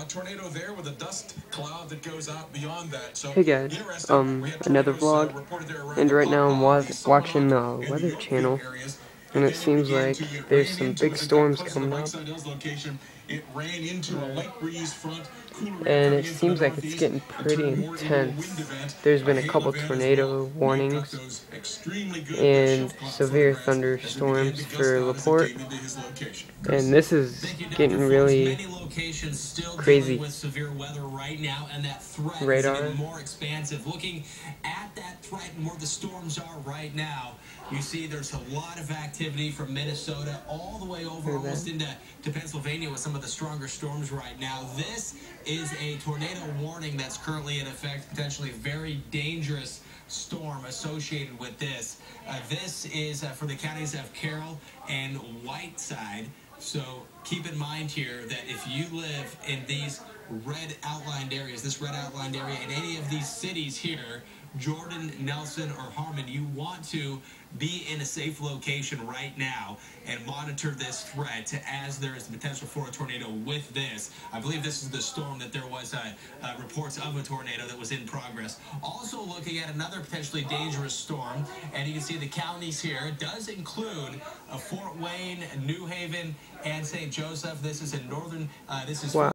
a tornado there with a dust cloud that goes out beyond that. So Hey guys, um, another uh, vlog, reported there around and right now. I'm wa watching the them Weather Channel, and it seems like there's some big it. As it got storms coming the up. Lakeside Hills location, it ran into a light breeze front, And it seems like it's getting pretty turned more into a wind intense. There's been a couple tornado well. We got warnings good and severe photographs as we began thunderstorms for Laporte. came into his location. And this is Thank you, Dr. getting really Still crazy. dealing with severe weather right now, and that threat Radar. is even more expansive. Looking at that threat and where the storms are right now, you see there's a lot of activity from Minnesota all the way over almost into to Pennsylvania with some of the stronger storms right now. This is a tornado warning that's currently in effect, potentially very dangerous storm associated with this. Uh, this is uh, for the counties of Carroll and Whiteside. So keep in mind here that if you live in these red outlined areas, this red outlined area in any of these cities here, Jordan, Nelson, or Harmon, you want to be in a safe location right now and monitor this threat as there is the potential for a tornado with this. I believe this is the storm that there was uh, uh, reports of a tornado that was in progress. Also looking at another potentially dangerous storm, and you can see the counties here. It does include uh, Fort Wayne, New Haven, and St. Joseph. This is in northern. Uh, this is Wow.